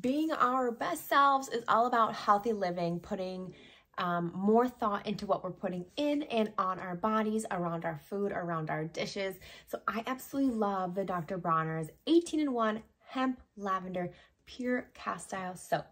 being our best selves is all about healthy living, putting um, more thought into what we're putting in and on our bodies, around our food, around our dishes. So I absolutely love the Dr. Bronner's 18 in 1 hemp lavender pure castile soap.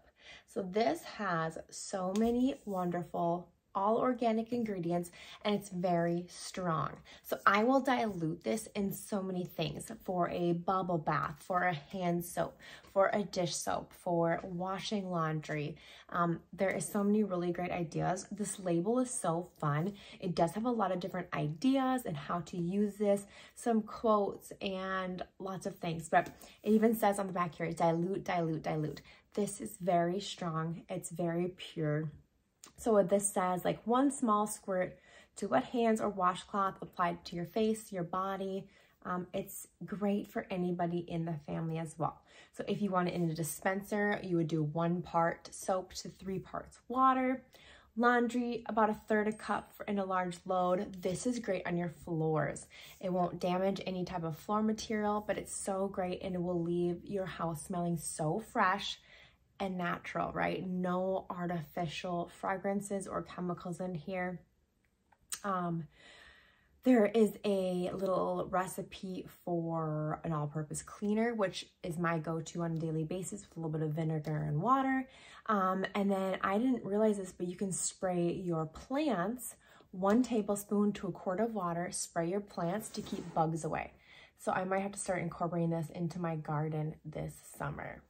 So this has so many wonderful all organic ingredients and it's very strong. So I will dilute this in so many things for a bubble bath, for a hand soap, for a dish soap, for washing laundry. Um, there is so many really great ideas. This label is so fun. It does have a lot of different ideas and how to use this, some quotes and lots of things. But it even says on the back here, dilute, dilute, dilute. This is very strong. It's very pure. So what this says, like one small squirt to wet hands or washcloth applied to your face, your body. Um, it's great for anybody in the family as well. So if you want it in a dispenser, you would do one part soap to three parts water. Laundry, about a third a cup for, in a large load. This is great on your floors. It won't damage any type of floor material, but it's so great and it will leave your house smelling so fresh and natural, right? No artificial fragrances or chemicals in here. Um, there is a little recipe for an all-purpose cleaner, which is my go-to on a daily basis with a little bit of vinegar and water. Um, and then I didn't realize this, but you can spray your plants one tablespoon to a quart of water, spray your plants to keep bugs away. So I might have to start incorporating this into my garden this summer.